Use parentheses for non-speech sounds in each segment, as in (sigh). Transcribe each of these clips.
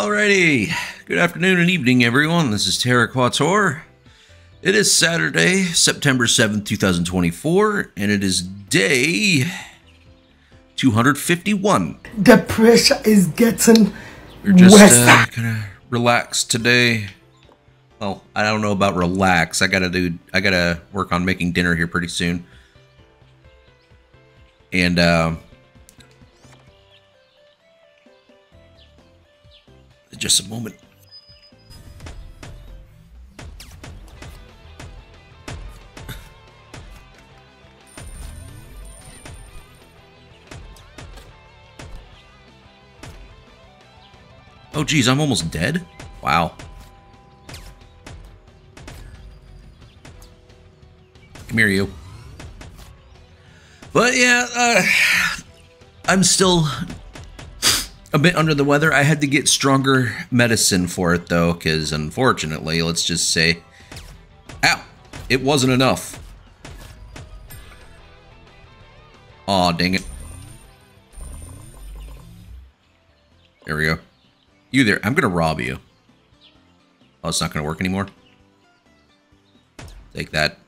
Alrighty, good afternoon and evening, everyone. This is Terra Quattuor. It is Saturday, September 7th, 2024, and it is day 251. The pressure is getting We're just uh, gonna relax today. Well, I don't know about relax. I gotta do. I gotta work on making dinner here pretty soon. And um, just a moment. Oh, geez, I'm almost dead? Wow. Come here, you. But yeah, uh, I'm still a bit under the weather. I had to get stronger medicine for it, though, because unfortunately, let's just say, ow, it wasn't enough. Aw, dang it. There we go. You there. I'm going to rob you. Oh, it's not going to work anymore? Take that.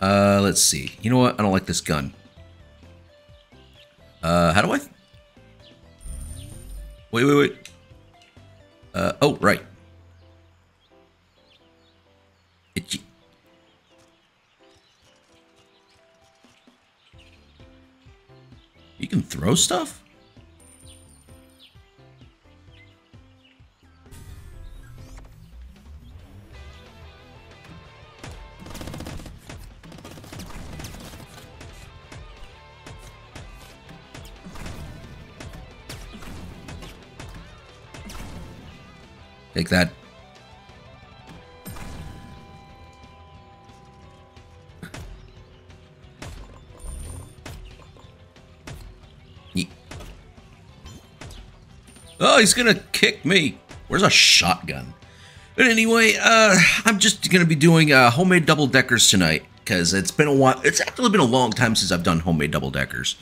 Uh, let's see. You know what? I don't like this gun. Uh, how do I... Wait, wait, wait. Uh, oh, right. Itchy. You can throw stuff? Take that. Oh, he's gonna kick me. Where's a shotgun? But anyway, uh, I'm just gonna be doing uh, homemade double deckers tonight because it's been a while. It's actually been a long time since I've done homemade double deckers.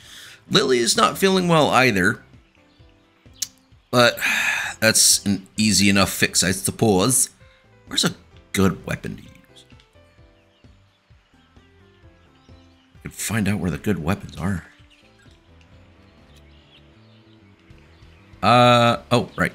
Lily is not feeling well either, but that's an easy enough fix, I suppose. Where's a good weapon to use? I find out where the good weapons are. Uh, oh, right.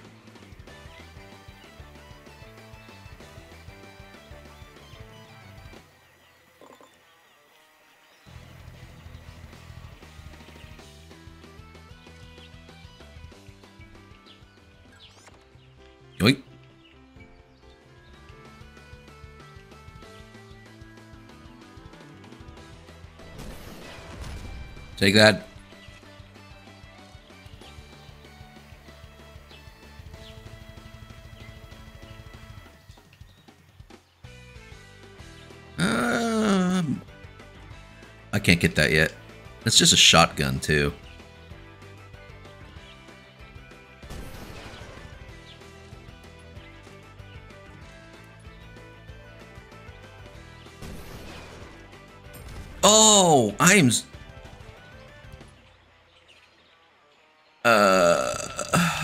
Yoink. Take that. Um, I can't get that yet. It's just a shotgun, too. Oh, I'm. Uh,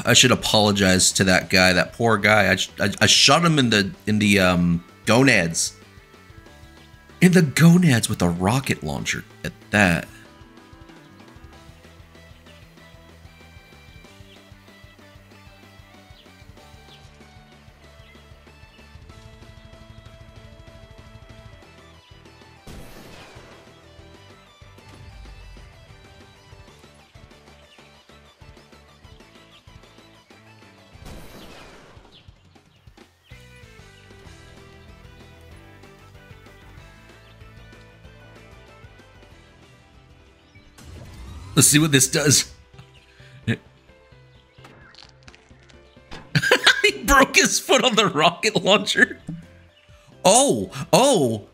I should apologize to that guy, that poor guy. I, I, I shot him in the in the um gonads. In the gonads with a rocket launcher at that. Let's see what this does. (laughs) he broke his foot on the rocket launcher. Oh, oh.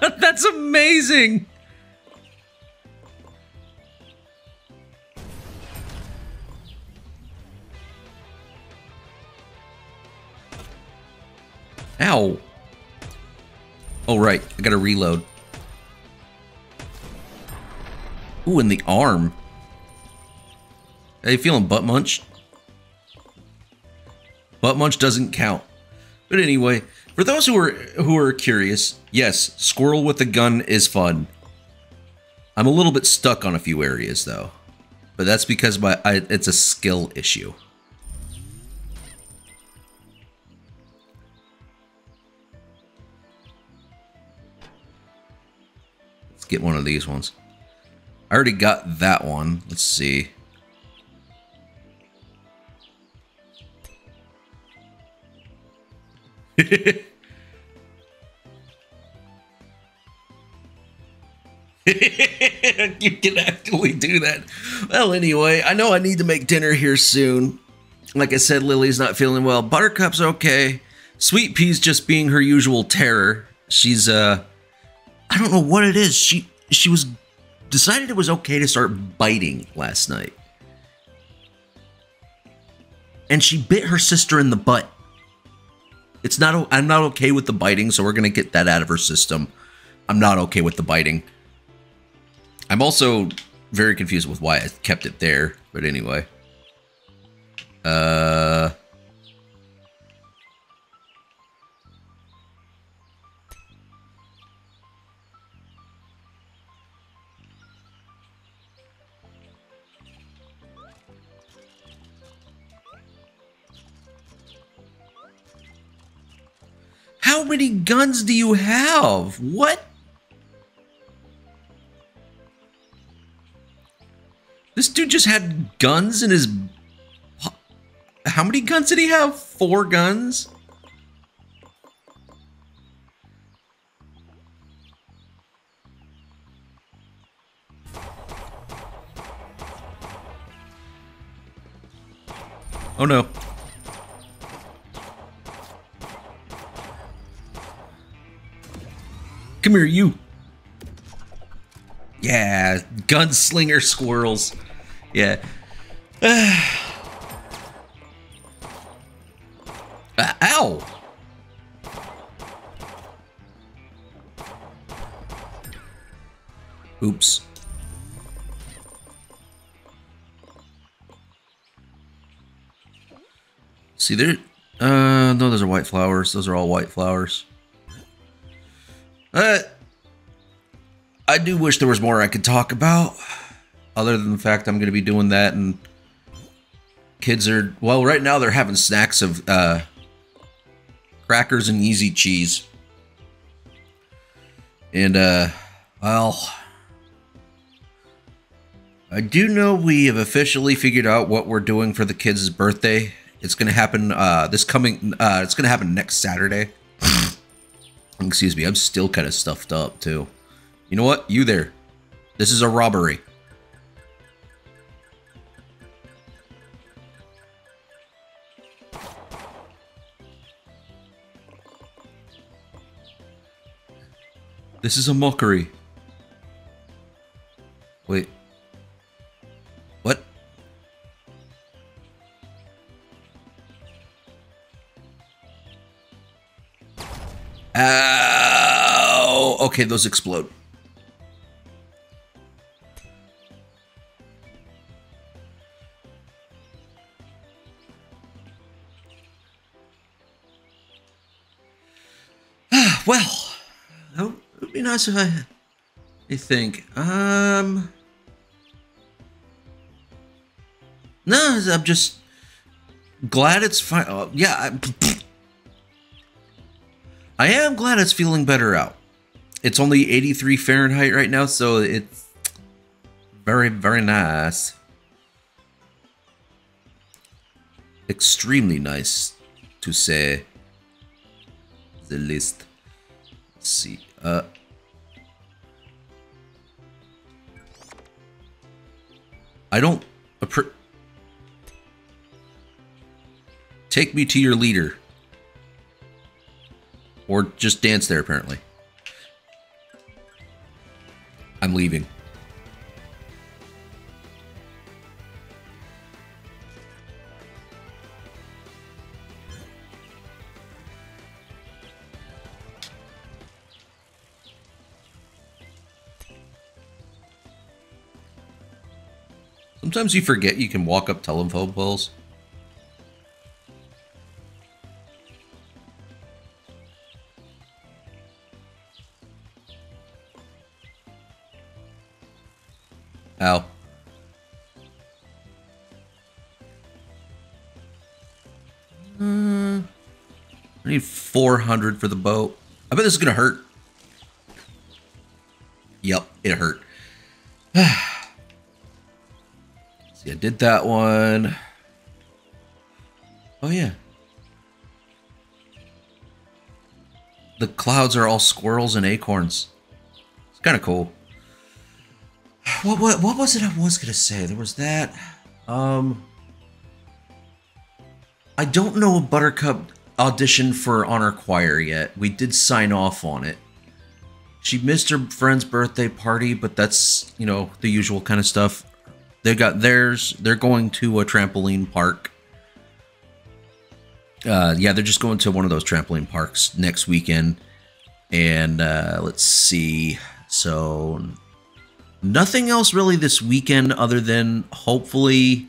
(laughs) That's amazing. Ow. Oh, right. I gotta reload. Ooh, in the arm. Are you feeling butt munched? Butt munch doesn't count. But anyway, for those who are who are curious, yes, squirrel with a gun is fun. I'm a little bit stuck on a few areas though, but that's because my I, it's a skill issue. Get one of these ones. I already got that one. Let's see. (laughs) you can actually do that. Well, anyway, I know I need to make dinner here soon. Like I said, Lily's not feeling well. Buttercup's okay. Sweet Pea's just being her usual terror. She's uh I don't know what it is. She she was decided it was okay to start biting last night. And she bit her sister in the butt. It's not I'm not okay with the biting, so we're going to get that out of her system. I'm not okay with the biting. I'm also very confused with why I kept it there, but anyway. Uh How many guns do you have? What? This dude just had guns in his... How many guns did he have? Four guns? Oh no. Come here, you. Yeah, gunslinger squirrels. Yeah. (sighs) uh, ow! Oops. See there? Uh, no, those are white flowers. Those are all white flowers. I do wish there was more I could talk about, other than the fact I'm going to be doing that, and kids are well. Right now, they're having snacks of uh, crackers and easy cheese, and uh, well, I do know we have officially figured out what we're doing for the kids' birthday. It's going to happen uh, this coming. Uh, it's going to happen next Saturday. (coughs) Excuse me, I'm still kind of stuffed up too. You know what? You there. This is a robbery. This is a mockery. Wait. What? Ow! Okay, those explode. Nice if I. I think. Um. No, I'm just glad it's fine. Oh, yeah, I, I am glad it's feeling better out. It's only 83 Fahrenheit right now, so it's very, very nice. Extremely nice, to say the least. Let's see. Uh, I don't. Take me to your leader. Or just dance there, apparently. Sometimes you forget you can walk up telephone poles. Ow. Hmm. I need 400 for the boat. I bet this is going to hurt. Yep, it hurt. (sighs) Did that one. Oh, yeah. The clouds are all squirrels and acorns. It's kind of cool. What, what what was it I was gonna say? There was that. Um I don't know a Buttercup audition for Honor Choir yet. We did sign off on it. She missed her friend's birthday party, but that's, you know, the usual kind of stuff. They got theirs. They're going to a trampoline park. Uh, yeah, they're just going to one of those trampoline parks next weekend. And uh, let's see. So nothing else really this weekend other than hopefully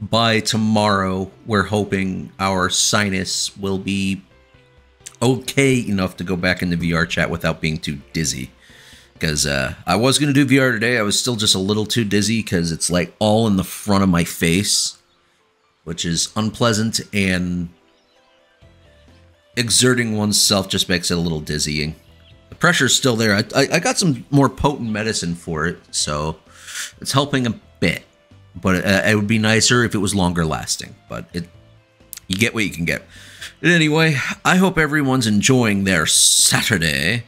by tomorrow we're hoping our sinus will be okay enough to go back into VR chat without being too dizzy. Because uh, I was going to do VR today, I was still just a little too dizzy because it's like all in the front of my face, which is unpleasant and exerting oneself just makes it a little dizzying the pressure's still there. I, I, I, got some more potent medicine for it, so it's helping a bit. But uh, it would be nicer if it was longer lasting. But it, you get what you can get. But anyway, I hope everyone's enjoying their Saturday.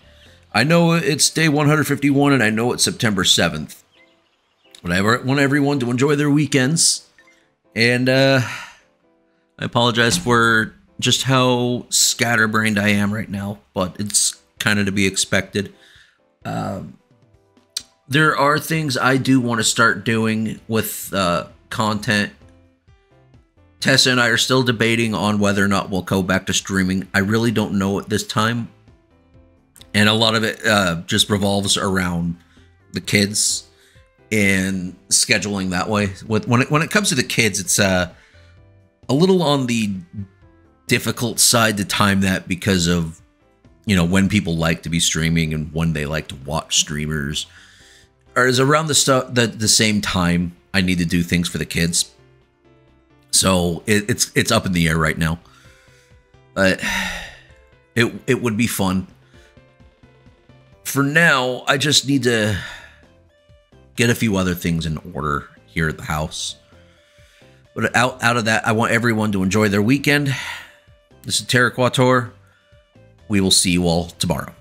I know it's day 151, and I know it's September 7th. But I want everyone to enjoy their weekends. And uh, I apologize for just how scatterbrained I am right now, but it's kind of to be expected. Um, there are things I do want to start doing with uh, content. Tessa and I are still debating on whether or not we'll go back to streaming. I really don't know at this time. And a lot of it uh, just revolves around the kids and scheduling that way. When it, when it comes to the kids, it's uh, a little on the difficult side to time that because of you know when people like to be streaming and when they like to watch streamers. Or is around the stuff the, the same time i need to do things for the kids. So it, it's it's up in the air right now. But (sighs) it it would be fun for now i just need to get a few other things in order here at the house. But out out of that i want everyone to enjoy their weekend. This is Terra Quattuor. We will see you all tomorrow.